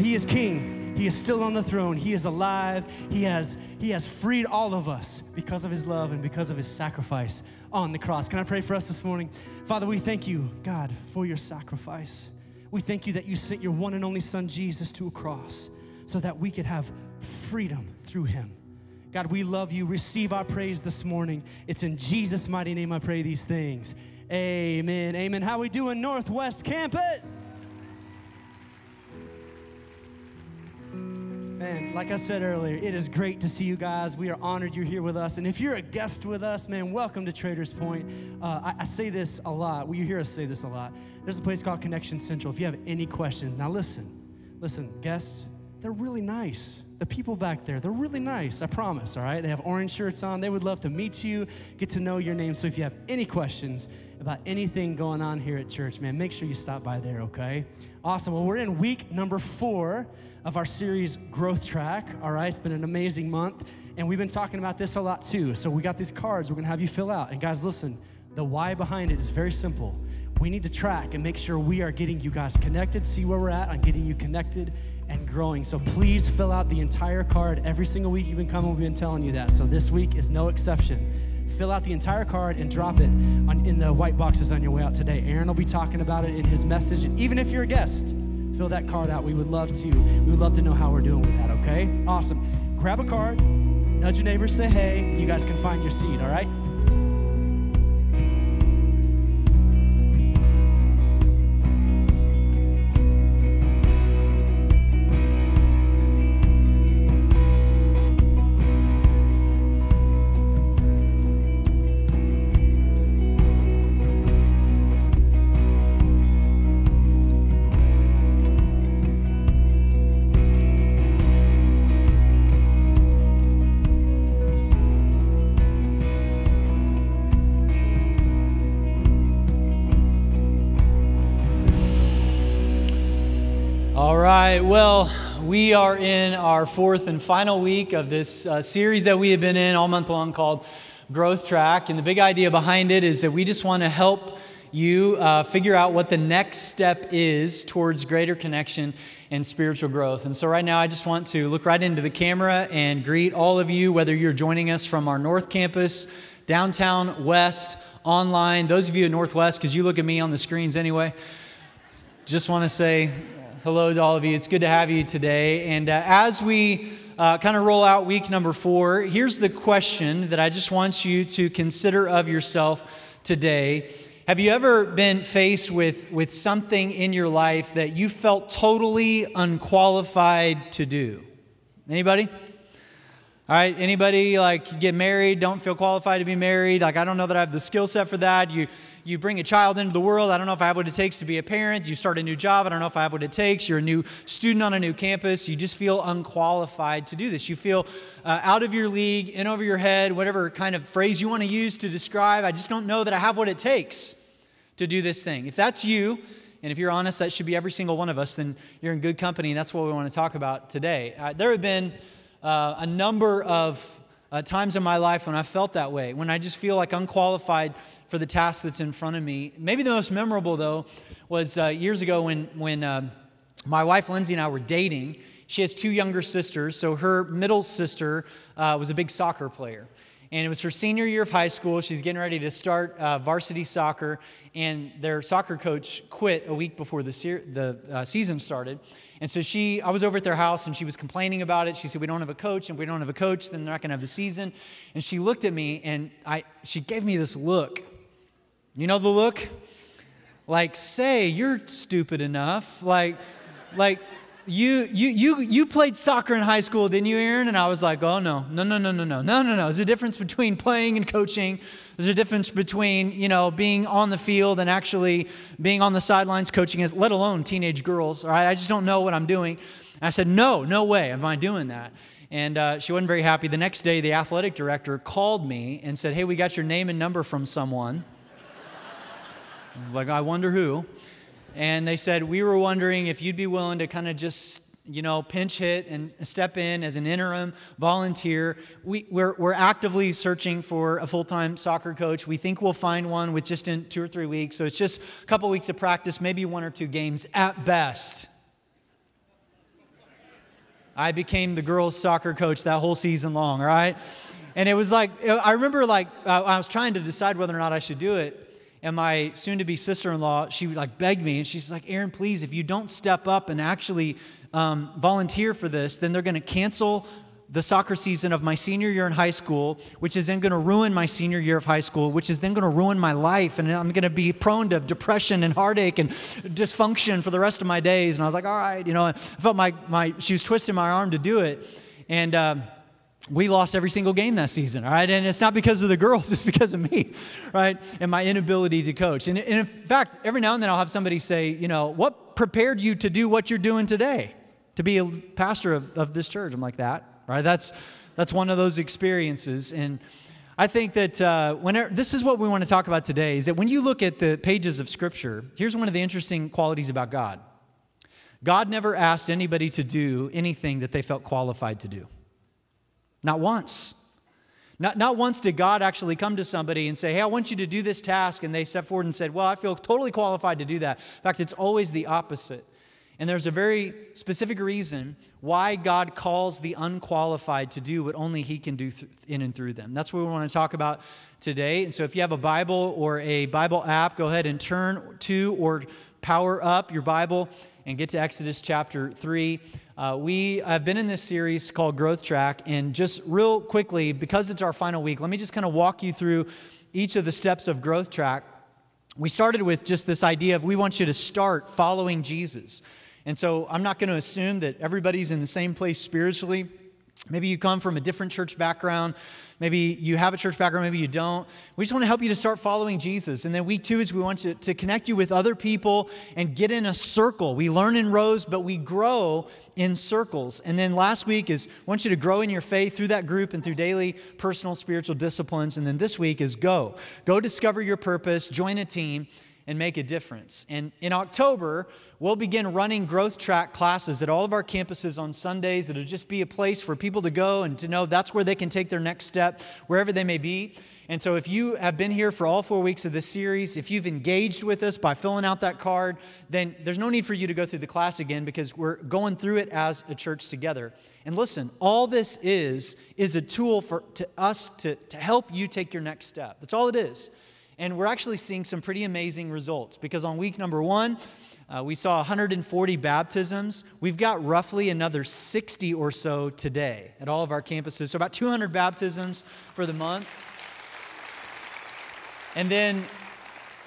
Man, he is king. He is still on the throne. He is alive. He has, he has freed all of us because of his love and because of his sacrifice on the cross. Can I pray for us this morning? Father, we thank you, God, for your sacrifice. We thank you that you sent your one and only Son, Jesus, to a cross so that we could have freedom through him. God, we love you. Receive our praise this morning. It's in Jesus' mighty name I pray these things. Amen. Amen. How we doing, Northwest Campus? Man, like I said earlier, it is great to see you guys. We are honored you're here with us. And if you're a guest with us, man, welcome to Traders Point. Uh, I, I, say this a lot. Well, you hear us say this a lot. There's a place called Connection Central. If you have any questions, now listen, listen, guests, they're really nice. The people back there, they're really nice, I promise, all right? They have orange shirts on. They would love to meet you, get to know your name. So if you have any questions about anything going on here at church, man, make sure you stop by there, okay? Awesome. Well, we're in week number four of our series Growth Track, all right? It's been an amazing month, and we've been talking about this a lot too. So we got these cards we're gonna have you fill out. And guys, listen, the why behind it is very simple. We need to track and make sure we are getting you guys connected, see where we're at on getting you connected and growing. So please fill out the entire card every single week you've been coming. We've been telling you that. So this week is no exception. Fill out the entire card and drop it on, in the white boxes on your way out today. Aaron will be talking about it in his message. And even if you're a guest, fill that card out. We would love to. We would love to know how we're doing with that, okay? Awesome. Grab a card, nudge your neighbor, say hey, and you guys can find your seat, all right? right, we are in our fourth and final week of this uh, series that we have been in all month long called Growth Track. And the big idea behind it is that we just want to help you uh, figure out what the next step is towards greater connection and spiritual growth. And so, right now, I just want to look right into the camera and greet all of you, whether you're joining us from our North Campus, downtown, west, online, those of you at Northwest, because you look at me on the screens anyway. Just want to say hello to all of you. It's good to have you today. And uh, as we uh, kind of roll out week number four, here's the question that I just want you to consider of yourself today. Have you ever been faced with, with something in your life that you felt totally unqualified to do? Anybody? All right, anybody like get married, don't feel qualified to be married? Like, I don't know that I have the skill set for that. You you bring a child into the world. I don't know if I have what it takes to be a parent. You start a new job. I don't know if I have what it takes. You're a new student on a new campus. You just feel unqualified to do this. You feel uh, out of your league, in over your head, whatever kind of phrase you want to use to describe. I just don't know that I have what it takes to do this thing. If that's you, and if you're honest, that should be every single one of us, then you're in good company, and that's what we want to talk about today. Uh, there have been uh, a number of uh, times in my life when I felt that way, when I just feel like unqualified for the task that's in front of me. Maybe the most memorable, though, was uh, years ago when, when uh, my wife Lindsay and I were dating. She has two younger sisters, so her middle sister uh, was a big soccer player. And it was her senior year of high school. She's getting ready to start uh, varsity soccer, and their soccer coach quit a week before the, se- the uh, season started. And so she, I was over at their house and she was complaining about it. She said, We don't have a coach, and we don't have a coach, then they're not going to have the season. And she looked at me and I, she gave me this look. You know the look? Like, say, you're stupid enough. Like, like, you, you, you, you played soccer in high school, didn't you, Aaron? And I was like, oh, no, no, no, no, no, no, no, no, no. There's a difference between playing and coaching. There's a difference between, you know, being on the field and actually being on the sidelines coaching, let alone teenage girls, all right? I just don't know what I'm doing. And I said, no, no way am I doing that. And uh, she wasn't very happy. The next day, the athletic director called me and said, hey, we got your name and number from someone. I like, I wonder who. And they said, we were wondering if you'd be willing to kind of just you know, pinch hit and step in as an interim volunteer. We, we're, we're actively searching for a full time soccer coach. We think we'll find one with just in two or three weeks. So it's just a couple weeks of practice, maybe one or two games at best. I became the girls' soccer coach that whole season long, all right? And it was like, I remember like, I was trying to decide whether or not I should do it. And my soon to be sister in law, she like begged me and she's like, Aaron, please, if you don't step up and actually um, volunteer for this, then they're going to cancel the soccer season of my senior year in high school, which is then going to ruin my senior year of high school, which is then going to ruin my life. And I'm going to be prone to depression and heartache and dysfunction for the rest of my days. And I was like, all right, you know, I felt my, my she was twisting my arm to do it. And, um, we lost every single game that season, all right? And it's not because of the girls, it's because of me, right? And my inability to coach. And, and in fact, every now and then I'll have somebody say, you know, what prepared you to do what you're doing today? To be a pastor of, of this church. I'm like, that, right? That's, that's one of those experiences. And I think that uh, whenever, this is what we want to talk about today is that when you look at the pages of Scripture, here's one of the interesting qualities about God God never asked anybody to do anything that they felt qualified to do. Not once. Not, not once did God actually come to somebody and say, Hey, I want you to do this task. And they step forward and said, Well, I feel totally qualified to do that. In fact, it's always the opposite. And there's a very specific reason why God calls the unqualified to do what only He can do in and through them. That's what we want to talk about today. And so if you have a Bible or a Bible app, go ahead and turn to or power up your Bible and get to Exodus chapter 3. Uh, we have been in this series called Growth Track, and just real quickly, because it's our final week, let me just kind of walk you through each of the steps of Growth Track. We started with just this idea of we want you to start following Jesus. And so I'm not going to assume that everybody's in the same place spiritually. Maybe you come from a different church background. Maybe you have a church background, maybe you don't. We just want to help you to start following Jesus. And then week two is we want to, to connect you with other people and get in a circle. We learn in rows, but we grow in circles. And then last week is want you to grow in your faith through that group and through daily personal spiritual disciplines. And then this week is go. Go discover your purpose, join a team, and make a difference. And in October, we'll begin running growth track classes at all of our campuses on Sundays. It'll just be a place for people to go and to know that's where they can take their next step, wherever they may be. And so, if you have been here for all four weeks of this series, if you've engaged with us by filling out that card, then there's no need for you to go through the class again because we're going through it as a church together. And listen, all this is is a tool for to us to, to help you take your next step. That's all it is. And we're actually seeing some pretty amazing results because on week number one, uh, we saw 140 baptisms. We've got roughly another 60 or so today at all of our campuses. So, about 200 baptisms for the month. And then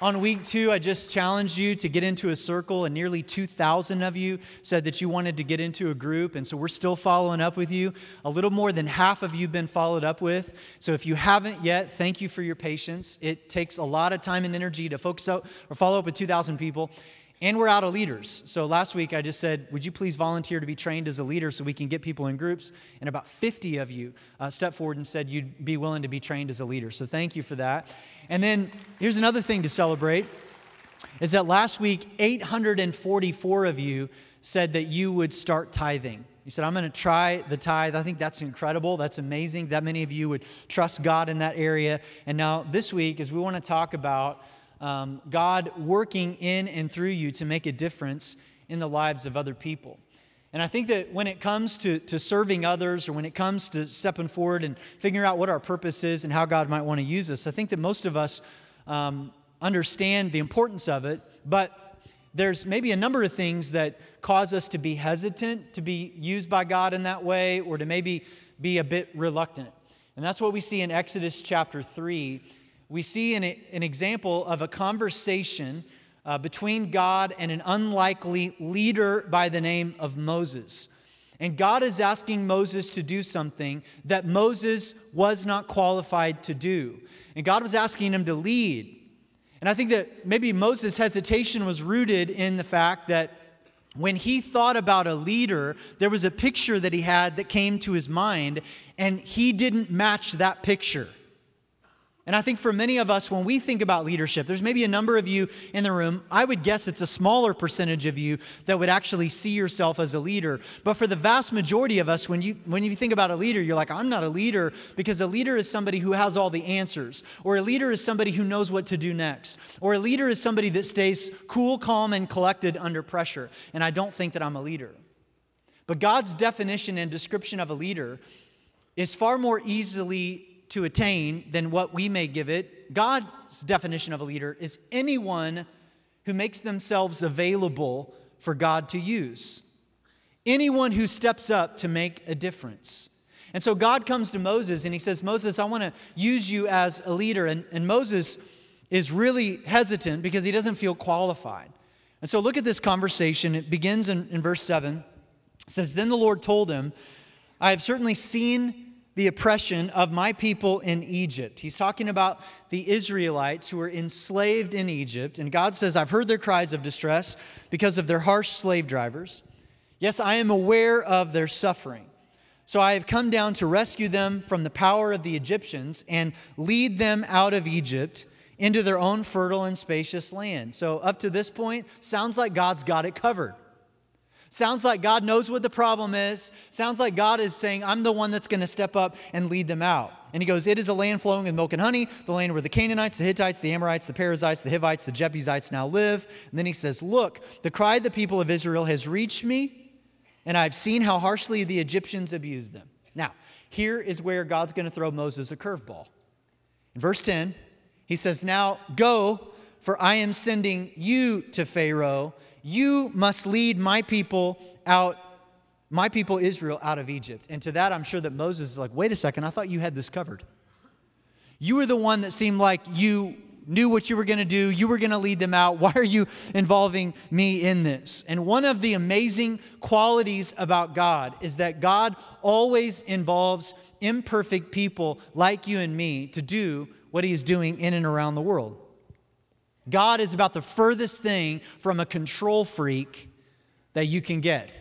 on week two, I just challenged you to get into a circle, and nearly 2,000 of you said that you wanted to get into a group. And so we're still following up with you. A little more than half of you have been followed up with. So if you haven't yet, thank you for your patience. It takes a lot of time and energy to focus out or follow up with 2,000 people. And we're out of leaders. So last week I just said, Would you please volunteer to be trained as a leader so we can get people in groups? And about 50 of you uh, stepped forward and said you'd be willing to be trained as a leader. So thank you for that. And then here's another thing to celebrate is that last week 844 of you said that you would start tithing. You said, I'm going to try the tithe. I think that's incredible. That's amazing. That many of you would trust God in that area. And now, this week, as we want to talk about um, God working in and through you to make a difference in the lives of other people. And I think that when it comes to, to serving others or when it comes to stepping forward and figuring out what our purpose is and how God might want to use us, I think that most of us um, understand the importance of it, but there's maybe a number of things that cause us to be hesitant to be used by God in that way or to maybe be a bit reluctant. And that's what we see in Exodus chapter 3 we see an, an example of a conversation uh, between God and an unlikely leader by the name of Moses. And God is asking Moses to do something that Moses was not qualified to do. And God was asking him to lead. And I think that maybe Moses' hesitation was rooted in the fact that when he thought about a leader, there was a picture that he had that came to his mind, and he didn't match that picture. And I think for many of us, when we think about leadership, there's maybe a number of you in the room. I would guess it's a smaller percentage of you that would actually see yourself as a leader. But for the vast majority of us, when you, when you think about a leader, you're like, I'm not a leader because a leader is somebody who has all the answers, or a leader is somebody who knows what to do next, or a leader is somebody that stays cool, calm, and collected under pressure. And I don't think that I'm a leader. But God's definition and description of a leader is far more easily to attain than what we may give it. God's definition of a leader is anyone who makes themselves available for God to use, anyone who steps up to make a difference. And so God comes to Moses and he says, Moses, I want to use you as a leader. And, and Moses is really hesitant because he doesn't feel qualified. And so look at this conversation. It begins in, in verse 7. It says, Then the Lord told him, I have certainly seen the oppression of my people in Egypt. He's talking about the Israelites who were enslaved in Egypt. And God says, I've heard their cries of distress because of their harsh slave drivers. Yes, I am aware of their suffering. So I have come down to rescue them from the power of the Egyptians and lead them out of Egypt into their own fertile and spacious land. So, up to this point, sounds like God's got it covered. Sounds like God knows what the problem is. Sounds like God is saying, I'm the one that's going to step up and lead them out. And he goes, It is a land flowing with milk and honey, the land where the Canaanites, the Hittites, the Amorites, the Perizzites, the Hivites, the Jebusites now live. And then he says, Look, the cry of the people of Israel has reached me, and I've seen how harshly the Egyptians abuse them. Now, here is where God's going to throw Moses a curveball. In verse 10, he says, Now go, for I am sending you to Pharaoh you must lead my people out, my people Israel out of Egypt. And to that, I'm sure that Moses is like, wait a second, I thought you had this covered. You were the one that seemed like you knew what you were going to do. You were going to lead them out. Why are you involving me in this? And one of the amazing qualities about God is that God always involves imperfect people like you and me to do what he is doing in and around the world. God is about the furthest thing from a control freak that you can get.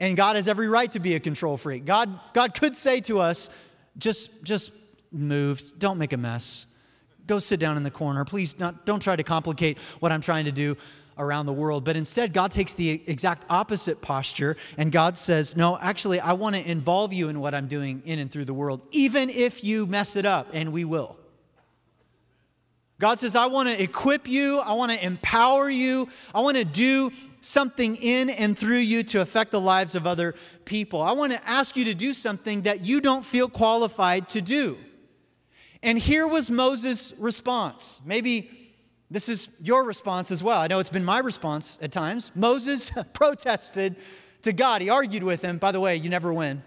And God has every right to be a control freak. God, God could say to us, just, just move, don't make a mess. Go sit down in the corner. Please not, don't try to complicate what I'm trying to do around the world. But instead, God takes the exact opposite posture and God says, No, actually, I want to involve you in what I'm doing in and through the world, even if you mess it up, and we will. God says, I want to equip you, I want to empower you, I want to do something in and through you to affect the lives of other people. I want to ask you to do something that you don't feel qualified to do. And here was Moses' response. Maybe this is your response as well. I know it's been my response at times. Moses protested to God. He argued with him. By the way, you never win.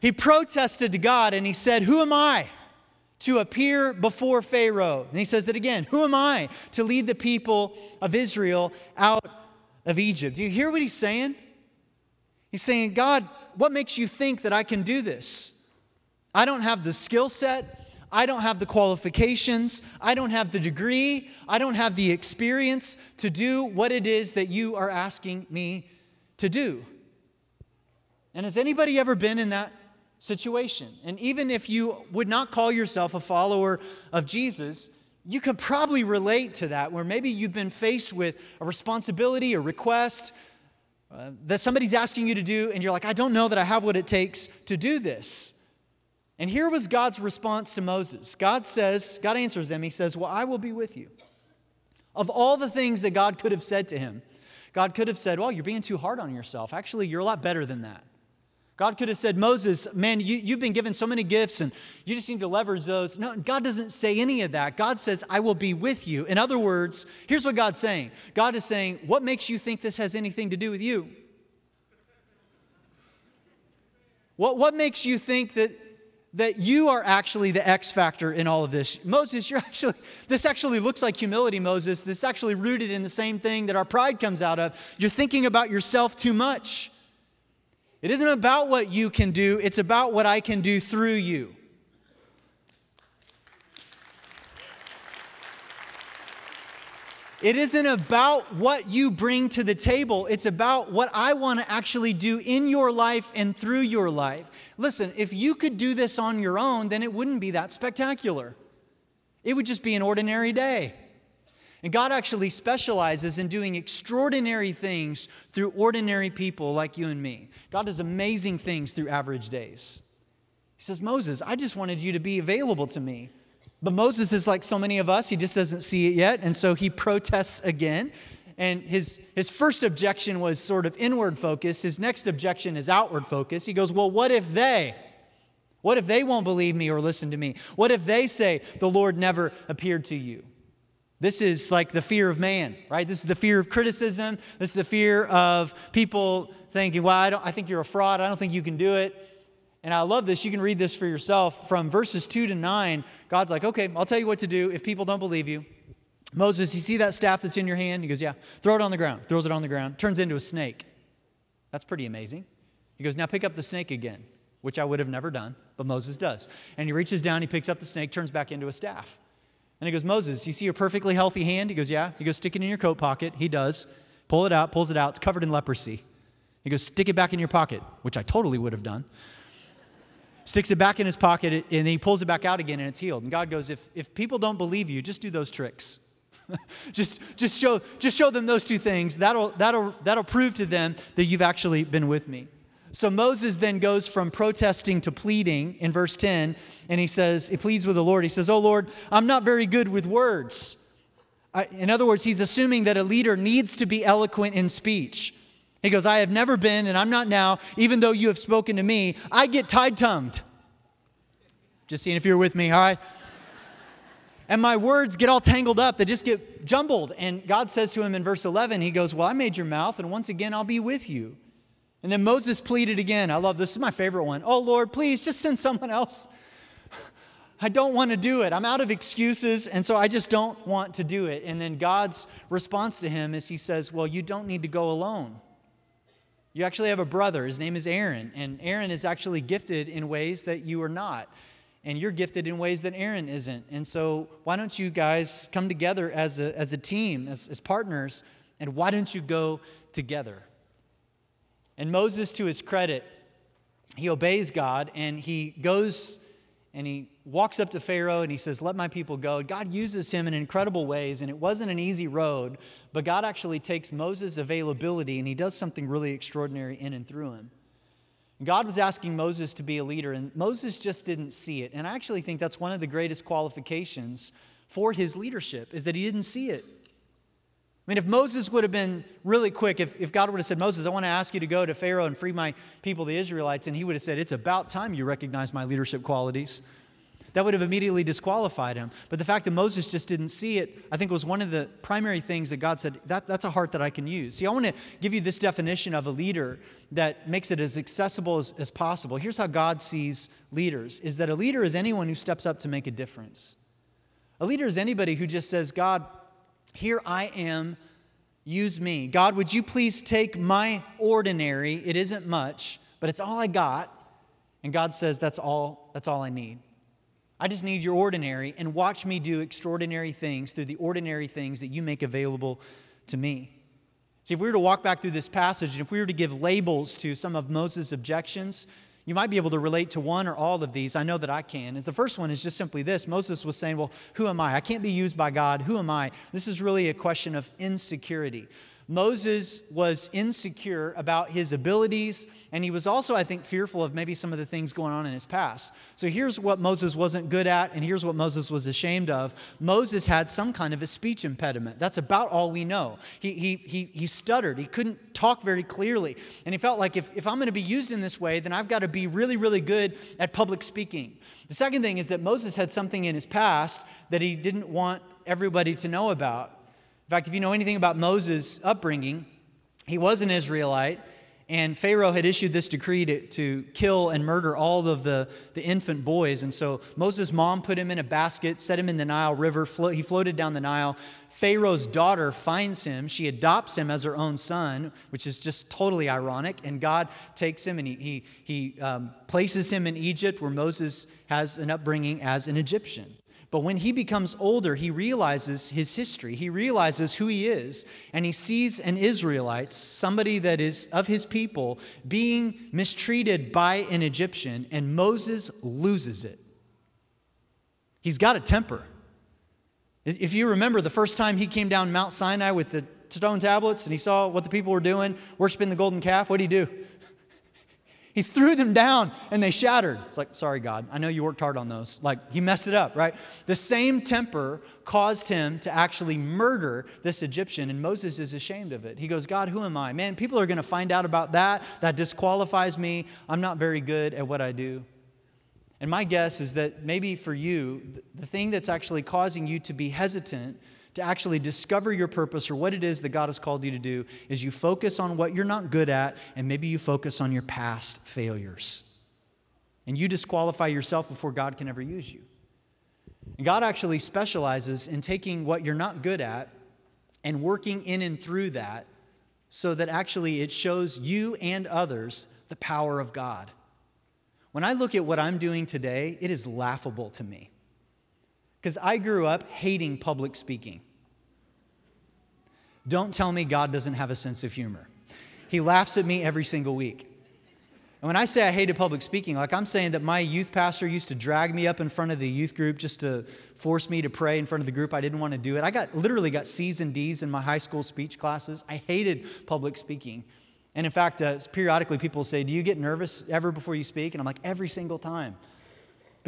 He protested to God and he said, Who am I? To appear before Pharaoh. And he says it again Who am I to lead the people of Israel out of Egypt? Do you hear what he's saying? He's saying, God, what makes you think that I can do this? I don't have the skill set. I don't have the qualifications. I don't have the degree. I don't have the experience to do what it is that you are asking me to do. And has anybody ever been in that situation. And even if you would not call yourself a follower of Jesus, you can probably relate to that, where maybe you've been faced with a responsibility, a request uh, that somebody's asking you to do, and you're like, I don't know that I have what it takes to do this. And here was God's response to Moses. God says, God answers him, He says, Well, I will be with you. Of all the things that God could have said to him, God could have said, Well, you're being too hard on yourself. Actually, you're a lot better than that. God could have said, Moses, man, you, you've been given so many gifts and you just need to leverage those. No, God doesn't say any of that. God says, I will be with you. In other words, here's what God's saying God is saying, What makes you think this has anything to do with you? What, what makes you think that, that you are actually the X factor in all of this? Moses, you're actually, this actually looks like humility, Moses. This actually rooted in the same thing that our pride comes out of. You're thinking about yourself too much. It isn't about what you can do, it's about what I can do through you. It isn't about what you bring to the table. It's about what I want to actually do in your life and through your life. Listen, if you could do this on your own, then it wouldn't be that spectacular. It would just be an ordinary day. And God actually specializes in doing extraordinary things through ordinary people like you and me. God does amazing things through average days. He says, Moses, I just wanted you to be available to me. But Moses is like so many of us, he just doesn't see it yet. And so he protests again. And his, his first objection was sort of inward focus. His next objection is outward focus. He goes, Well, what if they? What if they won't believe me or listen to me? What if they say the Lord never appeared to you? This is like the fear of man, right? This is the fear of criticism. This is the fear of people thinking, well, I, don't, I think you're a fraud. I don't think you can do it. And I love this. You can read this for yourself. From verses 2 to 9, God's like, okay, I'll tell you what to do if people don't believe you. Moses, you see that staff that's in your hand? He goes, yeah. Throw it on the ground. Throws it on the ground. Turns into a snake. That's pretty amazing. He goes, now pick up the snake again, which I would have never done, but Moses does. And he reaches down, he picks up the snake, turns back into a staff. And he goes, Moses, you see your perfectly healthy hand? He goes, yeah. He goes, stick it in your coat pocket. He does. Pull it out, pulls it out. It's covered in leprosy. He goes, stick it back in your pocket, which I totally would have done sticks it back in his pocket, and he pulls it back out again, and it's healed. And God goes, if, if people don't believe you, just do those tricks. just, just, show, just show them those two things. That'll, that'll, that'll prove to them that you've actually been with me. So Moses then goes from protesting to pleading in verse 10, and he says, he pleads with the Lord. He says, Oh Lord, I'm not very good with words. I, in other words, he's assuming that a leader needs to be eloquent in speech. He goes, I have never been, and I'm not now, even though you have spoken to me. I get tied tongued. Just seeing if you're with me, all right? And my words get all tangled up, they just get jumbled. And God says to him in verse 11, He goes, Well, I made your mouth, and once again I'll be with you. And then Moses pleaded again. I love this, this is my favorite one. Oh, Lord, please just send someone else. I don't want to do it. I'm out of excuses, and so I just don't want to do it. And then God's response to him is He says, Well, you don't need to go alone. You actually have a brother. His name is Aaron. And Aaron is actually gifted in ways that you are not. And you're gifted in ways that Aaron isn't. And so, why don't you guys come together as a, as a team, as, as partners, and why don't you go together? And Moses, to his credit, he obeys God and he goes and he walks up to Pharaoh and he says, Let my people go. God uses him in incredible ways, and it wasn't an easy road, but God actually takes Moses' availability and he does something really extraordinary in and through him. God was asking Moses to be a leader, and Moses just didn't see it. And I actually think that's one of the greatest qualifications for his leadership, is that he didn't see it. I mean, if Moses would have been really quick, if, if God would have said, Moses, I want to ask you to go to Pharaoh and free my people, the Israelites, and he would have said, It's about time you recognize my leadership qualities. That would have immediately disqualified him. But the fact that Moses just didn't see it, I think, was one of the primary things that God said, that, That's a heart that I can use. See, I want to give you this definition of a leader that makes it as accessible as, as possible. Here's how God sees leaders is that a leader is anyone who steps up to make a difference. A leader is anybody who just says, God, here I am, use me. God, would you please take my ordinary, it isn't much, but it's all I got. And God says, That's all, that's all I need. I just need your ordinary and watch me do extraordinary things through the ordinary things that you make available to me. See, if we were to walk back through this passage and if we were to give labels to some of Moses' objections, you might be able to relate to one or all of these. I know that I can. Is the first one is just simply this Moses was saying, Well, who am I? I can't be used by God. Who am I? This is really a question of insecurity. Moses was insecure about his abilities, and he was also, I think, fearful of maybe some of the things going on in his past. So here's what Moses wasn't good at, and here's what Moses was ashamed of. Moses had some kind of a speech impediment. That's about all we know. He, he, he, he stuttered, he couldn't talk very clearly, and he felt like if, if I'm going to be used in this way, then I've got to be really, really good at public speaking. The second thing is that Moses had something in his past that he didn't want everybody to know about. In fact, if you know anything about Moses' upbringing, he was an Israelite, and Pharaoh had issued this decree to, to kill and murder all of the, the infant boys. And so Moses' mom put him in a basket, set him in the Nile River. Flo- he floated down the Nile. Pharaoh's daughter finds him. She adopts him as her own son, which is just totally ironic. And God takes him and he, he, he um, places him in Egypt, where Moses has an upbringing as an Egyptian. But when he becomes older, he realizes his history. He realizes who he is. And he sees an Israelite, somebody that is of his people, being mistreated by an Egyptian, and Moses loses it. He's got a temper. If you remember the first time he came down Mount Sinai with the stone tablets and he saw what the people were doing, worshiping the golden calf, what did he do? He threw them down and they shattered. It's like, sorry, God, I know you worked hard on those. Like, he messed it up, right? The same temper caused him to actually murder this Egyptian, and Moses is ashamed of it. He goes, God, who am I? Man, people are going to find out about that. That disqualifies me. I'm not very good at what I do. And my guess is that maybe for you, the thing that's actually causing you to be hesitant to actually discover your purpose or what it is that God has called you to do is you focus on what you're not good at and maybe you focus on your past failures. And you disqualify yourself before God can ever use you. And God actually specializes in taking what you're not good at and working in and through that so that actually it shows you and others the power of God. When I look at what I'm doing today, it is laughable to me. Because I grew up hating public speaking. Don't tell me God doesn't have a sense of humor. He laughs at me every single week. And when I say I hated public speaking, like I'm saying that my youth pastor used to drag me up in front of the youth group just to force me to pray in front of the group. I didn't want to do it. I got literally got C's and D's in my high school speech classes. I hated public speaking. And in fact, uh, periodically people say, Do you get nervous ever before you speak? And I'm like, Every single time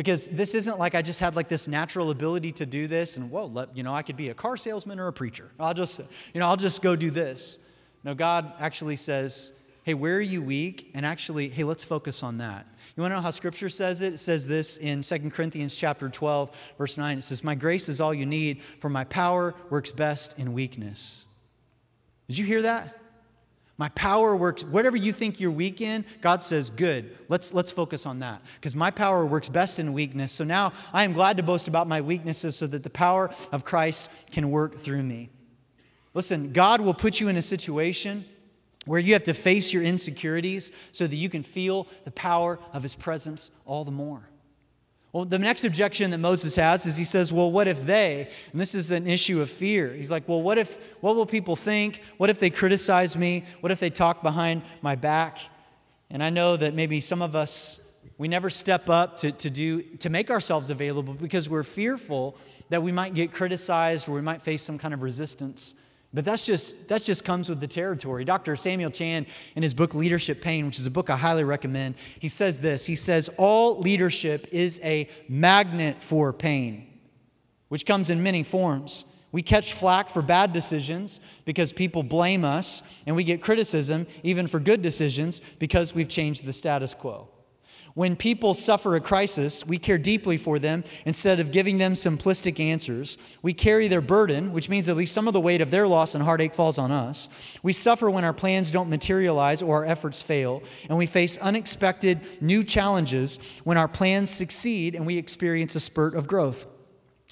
because this isn't like I just had like this natural ability to do this and whoa, let, you know, I could be a car salesman or a preacher. I'll just, you know, I'll just go do this. No, God actually says, hey, where are you weak? And actually, hey, let's focus on that. You want to know how scripture says it? It says this in 2 Corinthians chapter 12, verse 9. It says, My grace is all you need, for my power works best in weakness. Did you hear that? My power works, whatever you think you're weak in, God says, good. Let's, let's focus on that. Because my power works best in weakness. So now I am glad to boast about my weaknesses so that the power of Christ can work through me. Listen, God will put you in a situation where you have to face your insecurities so that you can feel the power of his presence all the more. Well, the next objection that Moses has is he says, Well, what if they? And this is an issue of fear. He's like, Well, what if, what will people think? What if they criticize me? What if they talk behind my back? And I know that maybe some of us, we never step up to, to do, to make ourselves available because we're fearful that we might get criticized or we might face some kind of resistance. But that's just that just comes with the territory. Dr. Samuel Chand in his book Leadership Pain, which is a book I highly recommend, he says this. He says, All leadership is a magnet for pain, which comes in many forms. We catch flack for bad decisions because people blame us, and we get criticism even for good decisions because we've changed the status quo. When people suffer a crisis, we care deeply for them instead of giving them simplistic answers. We carry their burden, which means at least some of the weight of their loss and heartache falls on us. We suffer when our plans don't materialize or our efforts fail. And we face unexpected new challenges when our plans succeed and we experience a spurt of growth.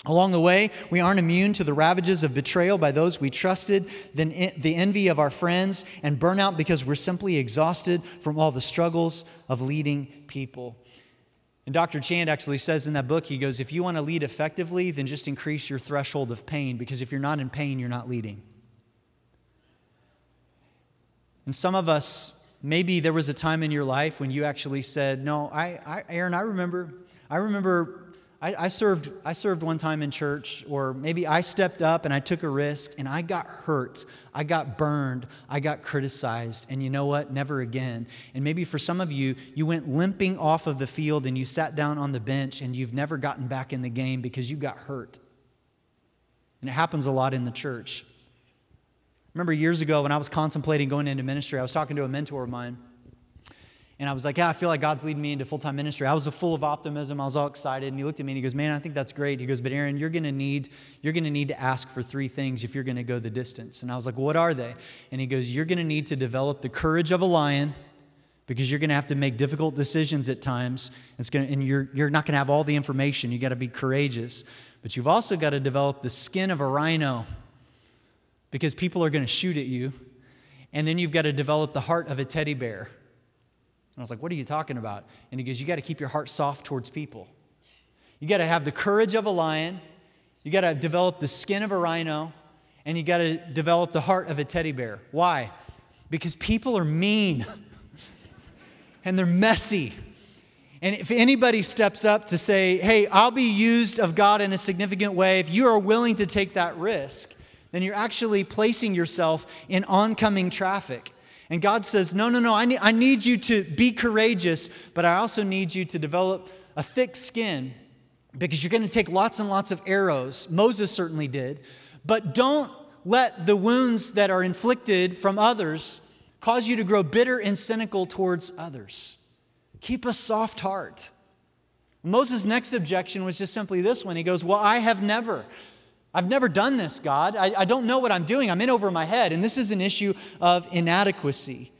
Along the way, we aren't immune to the ravages of betrayal by those we trusted, then the envy of our friends, and burnout because we're simply exhausted from all the struggles of leading people. And Dr. Chand actually says in that book, he goes, If you want to lead effectively, then just increase your threshold of pain, because if you're not in pain, you're not leading. And some of us, maybe there was a time in your life when you actually said, No, I, I Aaron, I remember, I remember I, I, served, I served one time in church, or maybe I stepped up and I took a risk and I got hurt. I got burned. I got criticized. And you know what? Never again. And maybe for some of you, you went limping off of the field and you sat down on the bench and you've never gotten back in the game because you got hurt. And it happens a lot in the church. remember years ago when I was contemplating going into ministry, I was talking to a mentor of mine. And I was like, yeah, I feel like God's leading me into full time ministry. I was full of optimism. I was all excited. And he looked at me and he goes, man, I think that's great. He goes, but Aaron, you're going to need, you're going to need to ask for three things if you're going to go the distance. And I was like, what are they? And he goes, you're going to need to develop the courage of a lion because you're going to have to make difficult decisions at times. It's going to, and you're, you're not going to have all the information. You got to be courageous. But you've also got to develop the skin of a rhino because people are going to shoot at you. And then you've got to develop the heart of a teddy bear I was like, What are you talking about? And he goes, You got to keep your heart soft towards people. You got to have the courage of a lion. You got to develop the skin of a rhino. And you got to develop the heart of a teddy bear. Why? Because people are mean and they're messy. And if anybody steps up to say, hey, I'll be used of God in a significant way, if you are willing to take that risk, then you're actually placing yourself in oncoming traffic. And God says, no, no, no, I need, I need you to be courageous, but I also need you to develop a thick skin because you're going to take lots and lots of arrows. Moses certainly did. But don't let the wounds that are inflicted from others cause you to grow bitter and cynical towards others. Keep a soft heart. Moses' next objection was just simply this one. He goes, Well, I have never. I've never done this, God. I, I don't know what I'm doing. I'm in over my head. And this is an issue of inadequacy.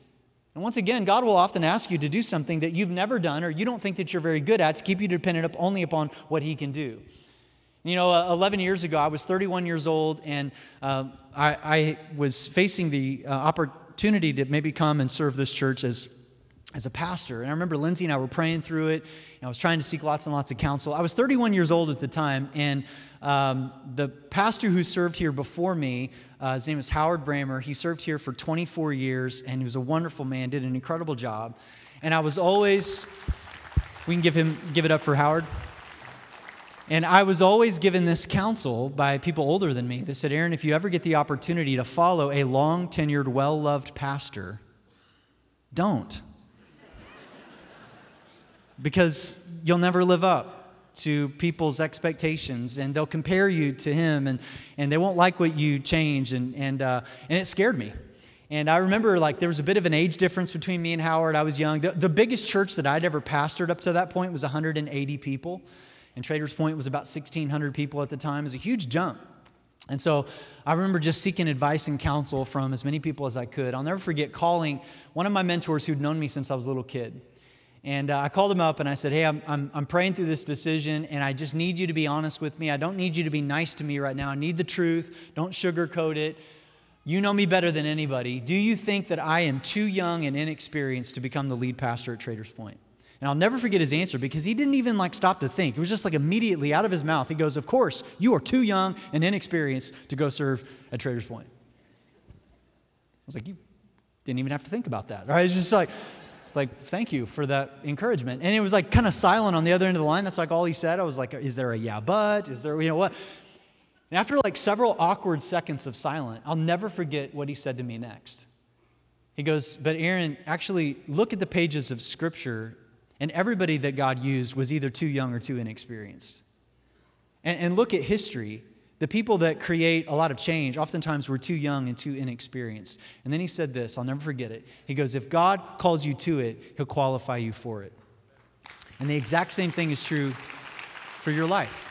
And once again, God will often ask you to do something that you've never done or you don't think that you're very good at to keep you dependent up only upon what He can do. You know, uh, 11 years ago, I was 31 years old and uh, I, I, was facing the uh, opportunity to maybe come and serve this church as as a pastor. And I remember Lindsay and I were praying through it. And I was trying to seek lots and lots of counsel. I was 31 years old at the time, and um, the pastor who served here before me, uh, his name is Howard Brammer. He served here for 24 years, and he was a wonderful man, did an incredible job. And I was always, we can give him, give it up for Howard. And I was always given this counsel by people older than me. that said, Aaron, if you ever get the opportunity to follow a long tenured, well loved pastor, don't because you'll never live up to people's expectations and they'll compare you to him and, and they won't like what you change and, and, uh, and it scared me. And i remember like there was a bit of an age difference between me and howard. I was young. The, the biggest church that i'd ever pastored up to that point was 180 people and traders point was about 1600 people at the time. It was a huge jump. And so I remember just seeking advice and counsel from as many people as I could. I'll never forget calling one of my mentors who'd known me since I was a little kid. And uh, I called him up and I said, Hey, I'm, I'm, I'm praying through this decision and I just need you to be honest with me. I don't need you to be nice to me right now. I need the truth. Don't sugarcoat it. You know me better than anybody. Do you think that I am too young and inexperienced to become the lead pastor at Traders Point? And I'll never forget his answer because he didn't even like stop to think. It was just like immediately out of his mouth. He goes, Of course, you are too young and inexperienced to go serve at Traders Point. I was like, You didn't even have to think about that. Right? It's just like, it's like, thank you for that encouragement. And it was like kind of silent on the other end of the line. That's like all he said. I was like, is there a yeah, but? Is there, you know what? And after like several awkward seconds of silence, I'll never forget what he said to me next. He goes, But Aaron, actually, look at the pages of Scripture, and everybody that God used was either too young or too inexperienced. And, and look at history. The people that create a lot of change oftentimes were too young and too inexperienced. And then he said this, I'll never forget it. He goes, If God calls you to it, he'll qualify you for it. And the exact same thing is true for your life.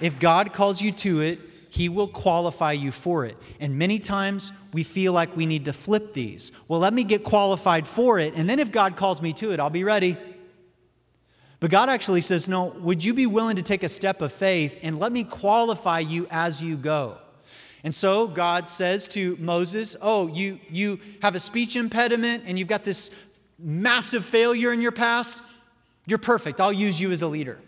If God calls you to it, he will qualify you for it. And many times we feel like we need to flip these. Well, let me get qualified for it, and then if God calls me to it, I'll be ready. But God actually says, No, would you be willing to take a step of faith and let me qualify you as you go? And so God says to Moses, Oh, you, you have a speech impediment and you've got this massive failure in your past. You're perfect. I'll use you as a leader.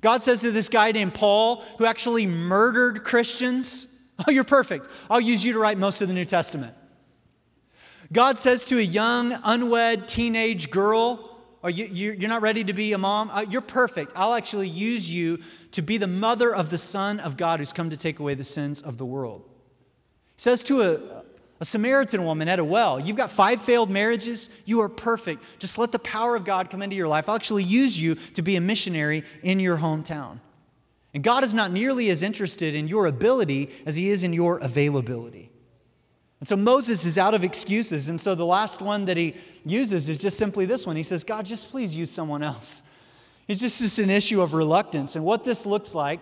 God says to this guy named Paul, who actually murdered Christians, Oh, you're perfect. I'll use you to write most of the New Testament. God says to a young, unwed teenage girl, or you, you're not ready to be a mom, uh, you're perfect. I'll actually use you to be the mother of the Son of God who's come to take away the sins of the world. He says to a, a Samaritan woman at a well, You've got five failed marriages. You are perfect. Just let the power of God come into your life. I'll actually use you to be a missionary in your hometown. And God is not nearly as interested in your ability as He is in your availability. And so Moses is out of excuses. And so the last one that he uses is just simply this one. He says, God, just please use someone else. It's just, just an issue of reluctance. And what this looks like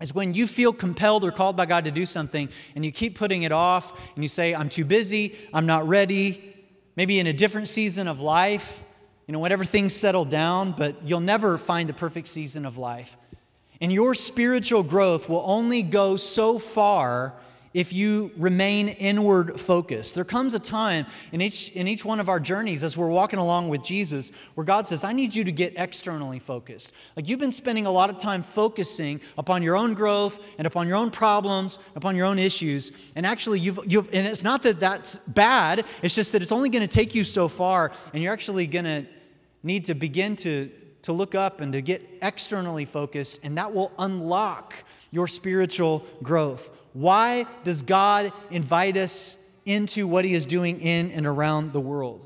is when you feel compelled or called by God to do something and you keep putting it off and you say, I'm too busy, I'm not ready, maybe in a different season of life, you know, whenever things settle down, but you'll never find the perfect season of life. And your spiritual growth will only go so far if you remain inward focused. There comes a time in each, in each one of our journeys as we're walking along with Jesus where God says, I need you to get externally focused. Like you've been spending a lot of time focusing upon your own growth and upon your own problems, upon your own issues. And actually, you've, you've and it's not that that's bad, it's just that it's only going to take you so far, and you're actually going to need to begin to, to look up and to get externally focused, and that will unlock your spiritual growth. Why does God invite us into what he is doing in and around the world?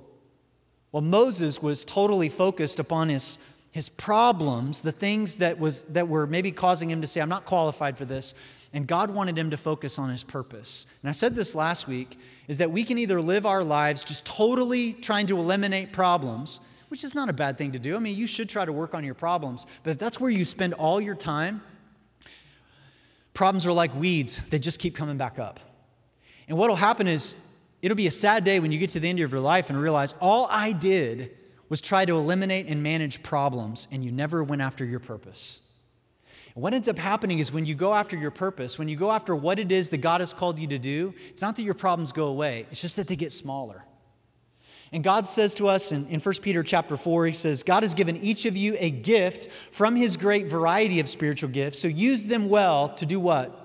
Well, Moses was totally focused upon his, his problems, the things that, was, that were maybe causing him to say, I'm not qualified for this. And God wanted him to focus on his purpose. And I said this last week is that we can either live our lives just totally trying to eliminate problems, which is not a bad thing to do. I mean, you should try to work on your problems. But if that's where you spend all your time, Problems are like weeds, they just keep coming back up. And what will happen is it'll be a sad day when you get to the end of your life and realize all I did was try to eliminate and manage problems, and you never went after your purpose. And what ends up happening is when you go after your purpose, when you go after what it is that God has called you to do, it's not that your problems go away, it's just that they get smaller. And God says to us in, in 1 Peter chapter 4, He says, God has given each of you a gift from His great variety of spiritual gifts. So use them well to do what?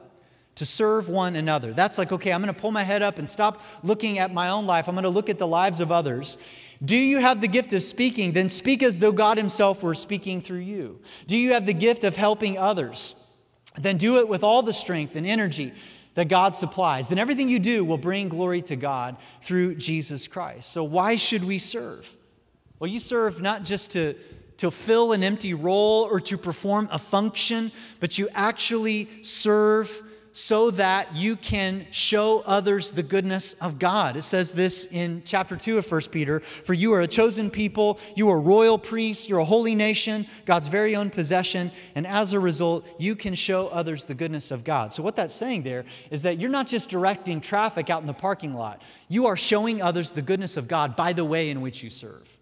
To serve one another. That's like, okay, I'm going to pull my head up and stop looking at my own life. I'm going to look at the lives of others. Do you have the gift of speaking? Then speak as though God Himself were speaking through you. Do you have the gift of helping others? Then do it with all the strength and energy that God supplies, then everything you do will bring glory to God through Jesus Christ. So, why should we serve? Well, you serve not just to, to fill an empty role or to perform a function, but you actually serve so that you can show others the goodness of God. It says this in chapter 2 of 1 Peter For you are a chosen people, you are royal priests, you're a holy nation, God's very own possession, and as a result, you can show others the goodness of God. So, what that's saying there is that you're not just directing traffic out in the parking lot, you are showing others the goodness of God by the way in which you serve.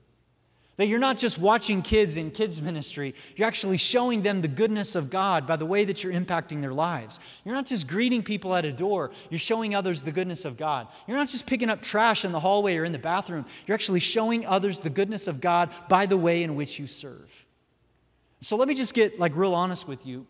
That you're not just watching kids in kids' ministry, you're actually showing them the goodness of God by the way that you're impacting their lives. You're not just greeting people at a door, you're showing others the goodness of God. You're not just picking up trash in the hallway or in the bathroom, you're actually showing others the goodness of God by the way in which you serve. So let me just get like real honest with you.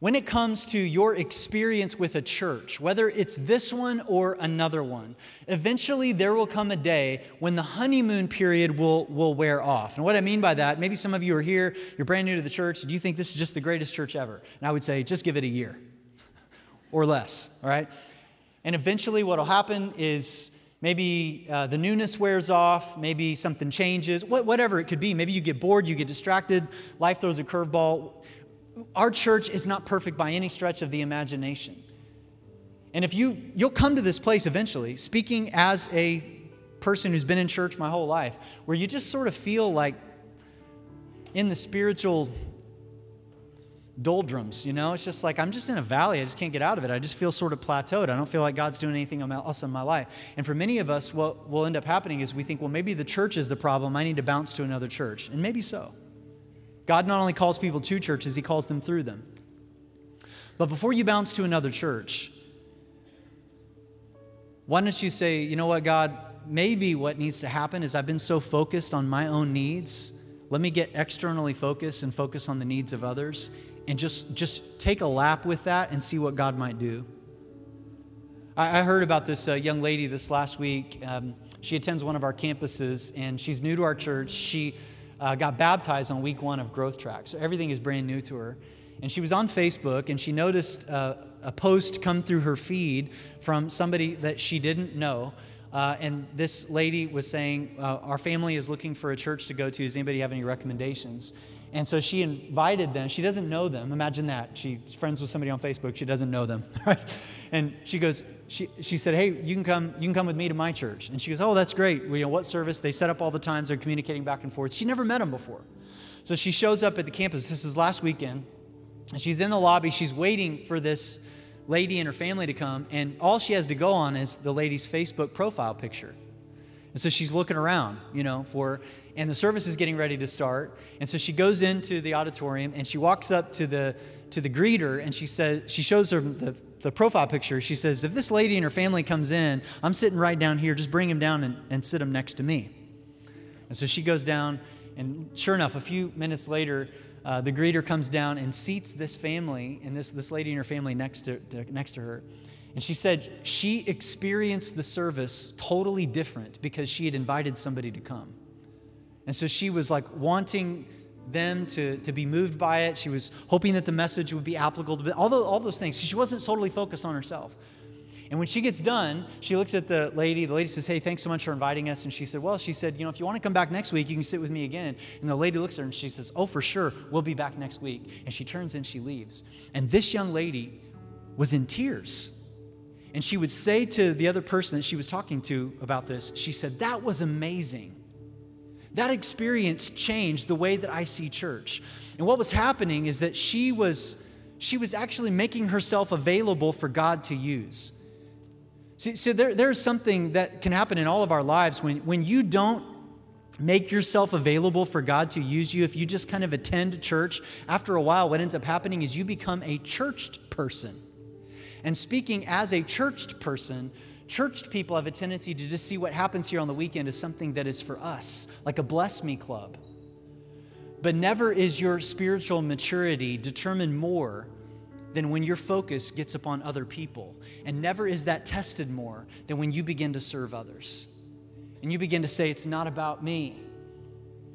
When it comes to your experience with a church, whether it's this one or another one, eventually there will come a day when the honeymoon period will, will wear off. And what I mean by that, maybe some of you are here, you're brand new to the church, do you think this is just the greatest church ever? And I would say, just give it a year or less, all right? And eventually what will happen is maybe uh, the newness wears off, maybe something changes, whatever it could be. Maybe you get bored, you get distracted, life throws a curveball our church is not perfect by any stretch of the imagination. And if you you'll come to this place eventually, speaking as a person who's been in church my whole life, where you just sort of feel like in the spiritual doldrums, you know? It's just like I'm just in a valley. I just can't get out of it. I just feel sort of plateaued. I don't feel like God's doing anything else in my life. And for many of us, what will end up happening is we think, well, maybe the church is the problem. I need to bounce to another church. And maybe so. God not only calls people to churches, He calls them through them. But before you bounce to another church, why don't you say, you know what, God, maybe what needs to happen is I've been so focused on my own needs. Let me get externally focused and focus on the needs of others and just, just take a lap with that and see what God might do. I, I heard about this uh, young lady this last week. Um, she attends one of our campuses and she's new to our church. She uh, got baptized on week one of Growth Track. So everything is brand new to her. And she was on Facebook and she noticed uh, a post come through her feed from somebody that she didn't know. Uh, and this lady was saying, uh, Our family is looking for a church to go to. Does anybody have any recommendations? And so she invited them. She doesn't know them. Imagine that. She's friends with somebody on Facebook. She doesn't know them. Right? And she goes, she, she said, Hey, you can come, you can come with me to my church. And she goes, Oh, that's great. Well, you know, what service? They set up all the times, they're communicating back and forth. She never met him before. So she shows up at the campus. This is last weekend. And she's in the lobby. She's waiting for this lady and her family to come. And all she has to go on is the lady's Facebook profile picture. And so she's looking around, you know, for, and the service is getting ready to start. And so she goes into the auditorium and she walks up to the to the greeter and she says she shows her the the profile picture, she says, If this lady and her family comes in, I'm sitting right down here, just bring him down and, and sit him next to me. And so she goes down, and sure enough, a few minutes later, uh, the greeter comes down and seats this family and this, this lady and her family next to, to, next to her. And she said she experienced the service totally different because she had invited somebody to come. And so she was like wanting them to, to be moved by it. She was hoping that the message would be applicable to all, the, all those things. She wasn't totally focused on herself. And when she gets done, she looks at the lady. The lady says, Hey, thanks so much for inviting us. And she said, Well, she said, You know, if you want to come back next week, you can sit with me again. And the lady looks at her and she says, Oh, for sure, we'll be back next week. And she turns and she leaves. And this young lady was in tears. And she would say to the other person that she was talking to about this, She said, That was amazing. That experience changed the way that I see church. And what was happening is that she was she was actually making herself available for God to use. See, so there, there's something that can happen in all of our lives when, when you don't make yourself available for God to use you, if you just kind of attend church, after a while, what ends up happening is you become a churched person. And speaking as a churched person, churched people have a tendency to just see what happens here on the weekend as something that is for us, like a bless me club. But never is your spiritual maturity determined more than when your focus gets upon other people. And never is that tested more than when you begin to serve others. And you begin to say, It's not about me.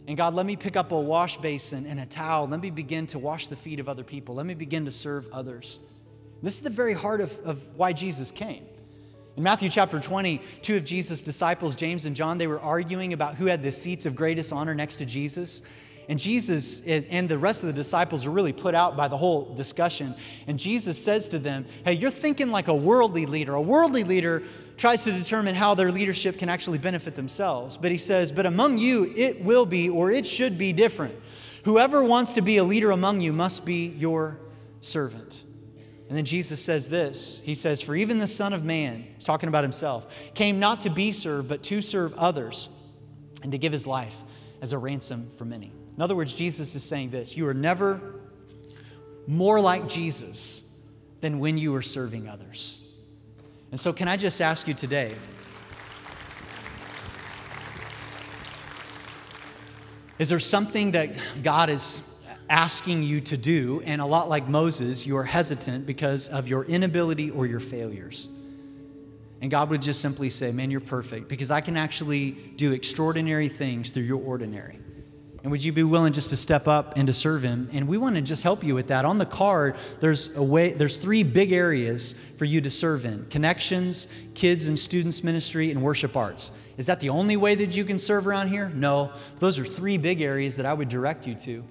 And God, let me pick up a wash basin and a towel. Let me begin to wash the feet of other people. Let me begin to serve others. This is the very heart of, of why Jesus came. In Matthew chapter 20, two of Jesus' disciples, James and John, they were arguing about who had the seats of greatest honor next to Jesus. And Jesus and the rest of the disciples are really put out by the whole discussion. And Jesus says to them, Hey, you're thinking like a worldly leader. A worldly leader tries to determine how their leadership can actually benefit themselves. But he says, But among you, it will be or it should be different. Whoever wants to be a leader among you must be your servant. And then Jesus says this He says, For even the Son of Man, he's talking about himself, came not to be served, but to serve others and to give his life as a ransom for many. In other words, Jesus is saying this you are never more like Jesus than when you are serving others. And so, can I just ask you today? Is there something that God is asking you to do, and a lot like Moses, you are hesitant because of your inability or your failures? And God would just simply say, Man, you're perfect because I can actually do extraordinary things through your ordinary. And would you be willing just to step up and to serve him? And we want to just help you with that. On the card, there's a way, there's three big areas for you to serve in: connections, kids and students ministry, and worship arts. Is that the only way that you can serve around here? No. Those are three big areas that I would direct you to.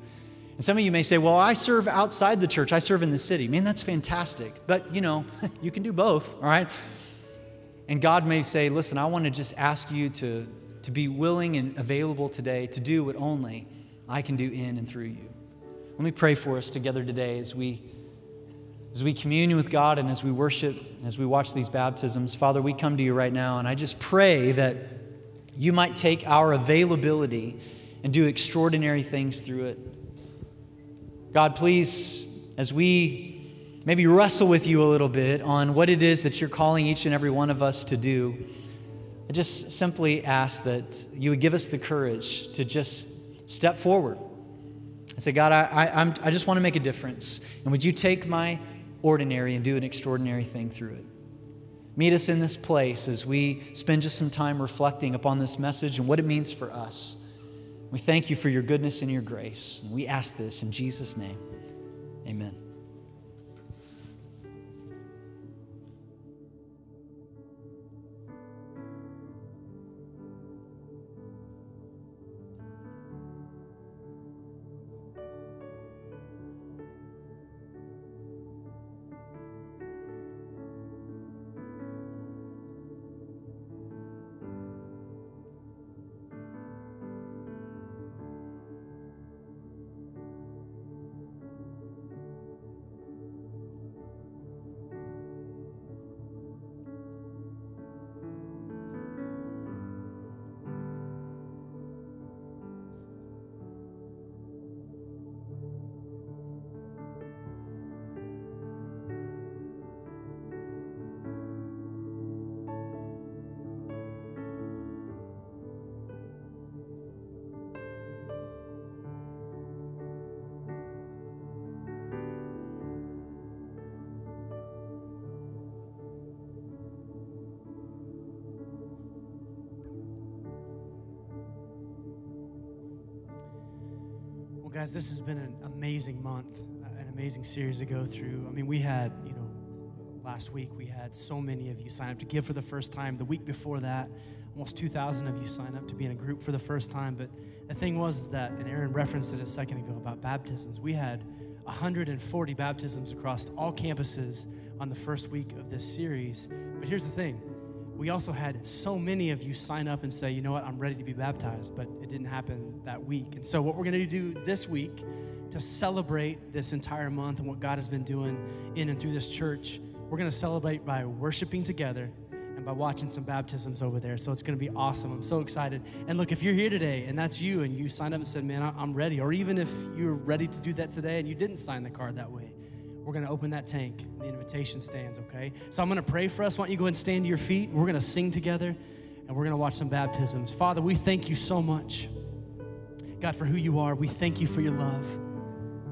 And some of you may say, well, I serve outside the church, I serve in the city. Man, that's fantastic. But, you know, you can do both, all right? And God may say, listen, I want to just ask you to to be willing and available today to do what only I can do in and through you. Let me pray for us together today as we as we commune with God and as we worship, as we watch these baptisms. Father, we come to you right now and I just pray that you might take our availability and do extraordinary things through it. God, please, as we maybe wrestle with you a little bit on what it is that you're calling each and every one of us to do, I just simply ask that you would give us the courage to just step forward and say, God, I, I, I'm, I just want to make a difference. And would you take my ordinary and do an extraordinary thing through it? Meet us in this place as we spend just some time reflecting upon this message and what it means for us. We thank you for your goodness and your grace. We ask this in Jesus' name. Amen. Guys, this has been an amazing month, uh, an amazing series to go through. I mean, we had, you know, last week we had so many of you sign up to give for the first time. The week before that, almost 2,000 of you sign up to be in a group for the first time. But the thing was that, and Aaron referenced it a second ago about baptisms, we had 140 baptisms across all campuses on the first week of this series. But here's the thing we also had so many of you sign up and say, you know what, I'm ready to be baptized, but it didn't happen that week. And so, what we're going to do this week to celebrate this entire month and what God has been doing in and through this church, we're going to celebrate by worshiping together and by watching some baptisms over there. So it's going to be awesome. I'm so excited. And look, if you're here today and that's you and you signed up and said, man, I'm ready, or even if you're ready to do that today and you didn't sign the card that way, we're going to open that tank. The invitation stands, okay? So I'm going to pray for us. Why don't you go and stand to your feet? We're going to sing together and we're going to watch some baptisms. Father, we thank you so much, God, for who you are. We thank you for your love.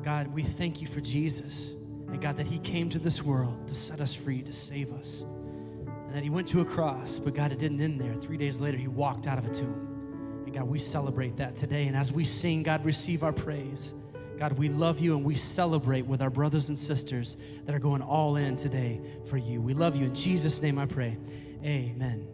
God, we thank you for Jesus. And God, that he came to this world to set us free, to save us. And that he went to a cross, but God, it didn't end there. Three days later, he walked out of a tomb. And God, we celebrate that today. And as we sing, God, receive our praise. God, we love you and we celebrate with our brothers and sisters that are going all in today for you. We love you. In Jesus' name I pray. Amen.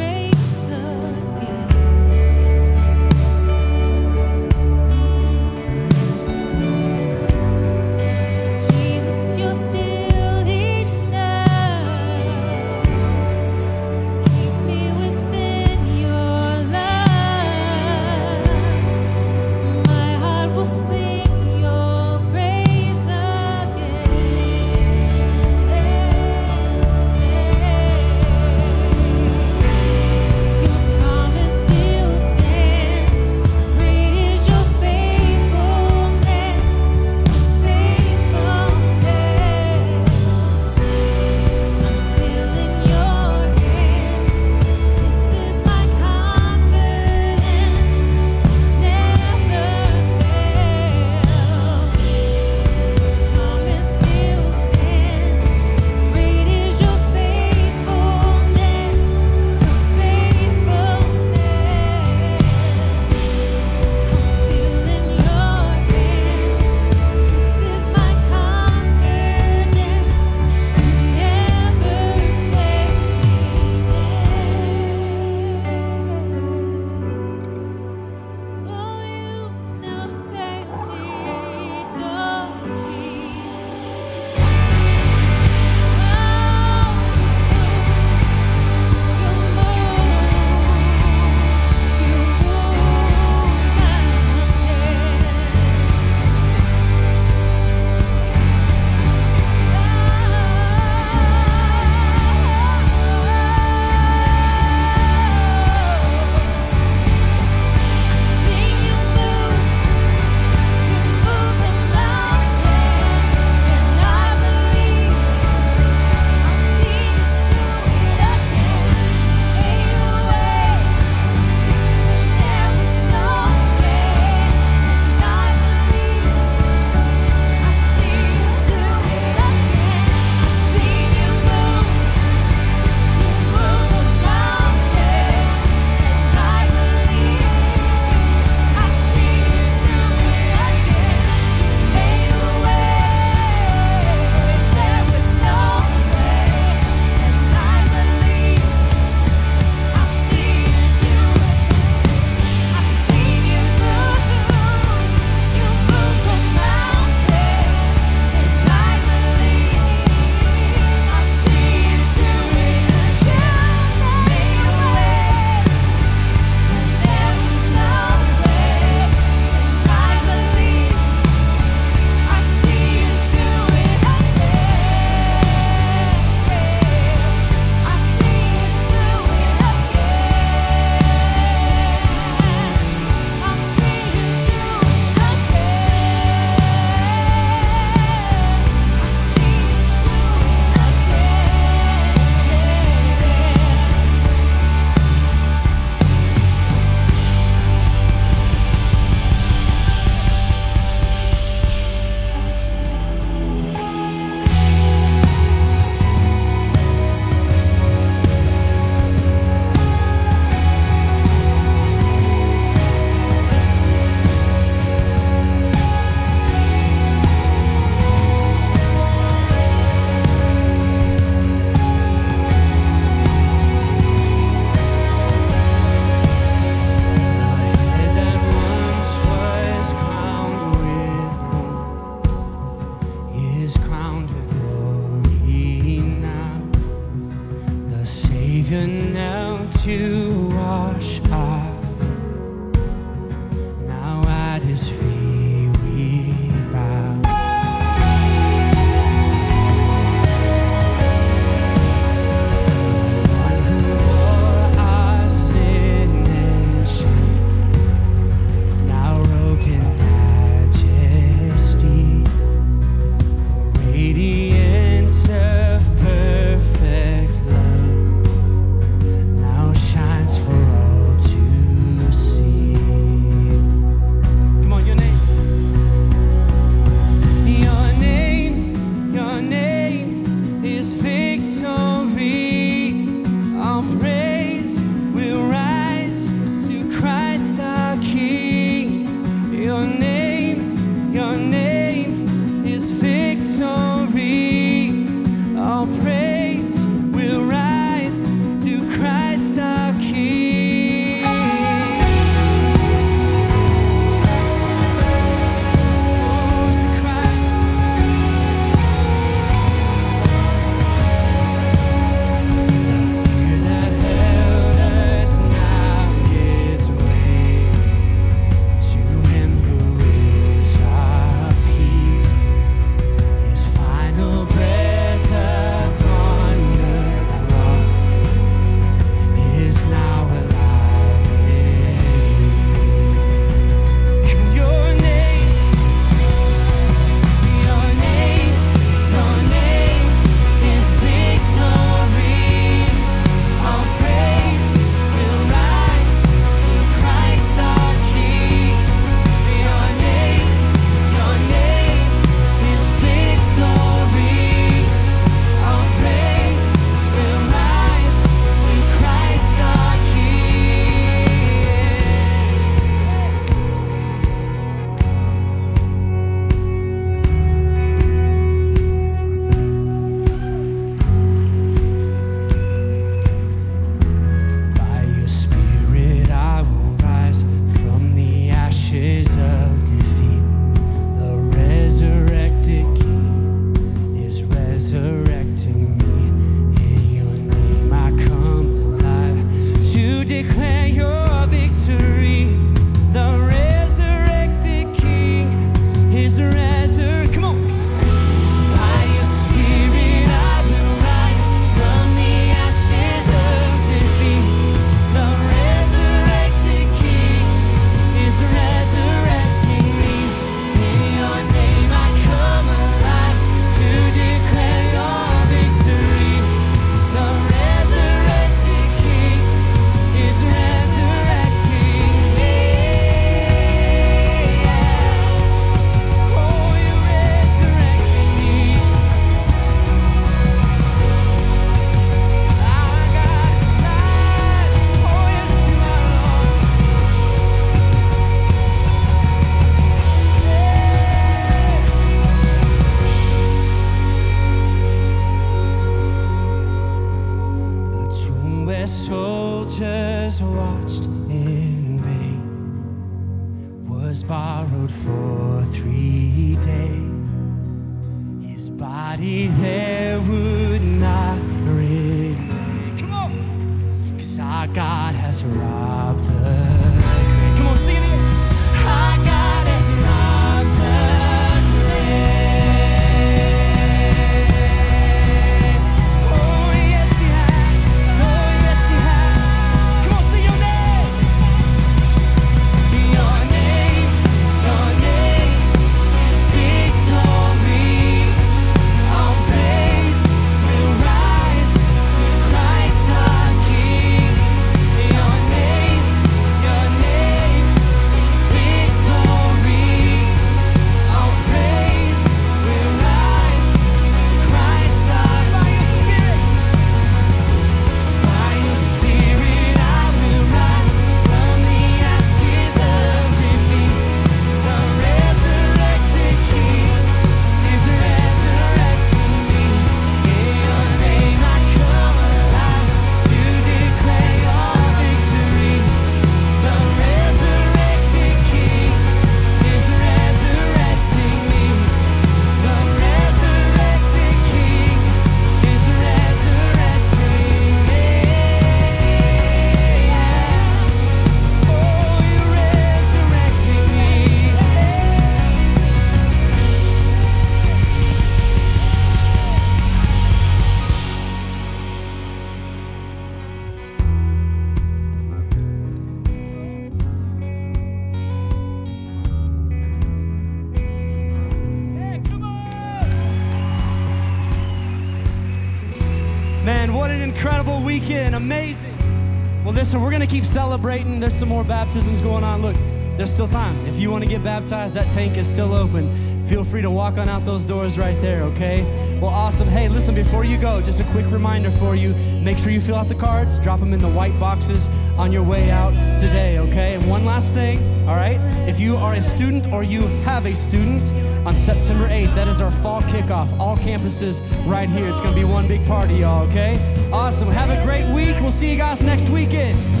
Some more baptisms going on. Look, there's still time. If you want to get baptized, that tank is still open. Feel free to walk on out those doors right there, okay? Well, awesome. Hey, listen, before you go, just a quick reminder for you make sure you fill out the cards, drop them in the white boxes on your way out today, okay? And one last thing, all right? If you are a student or you have a student, on September 8th, that is our fall kickoff. All campuses right here. It's going to be one big party, y'all, okay? Awesome. Have a great week. We'll see you guys next weekend.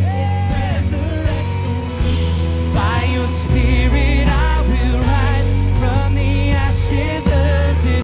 your spirit. I